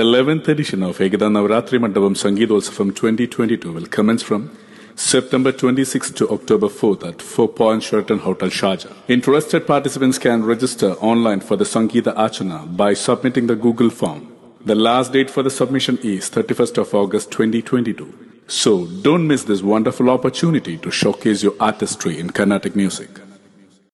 The 11th edition of Ekata Navratri Mandapam from 2022 will commence from September 26 to October 4th at Four Point Sheraton Hotel Sharjah. Interested participants can register online for the Sangeetha Archana by submitting the Google form. The last date for the submission is 31st of August 2022. So don't miss this wonderful opportunity to showcase your artistry in Carnatic music.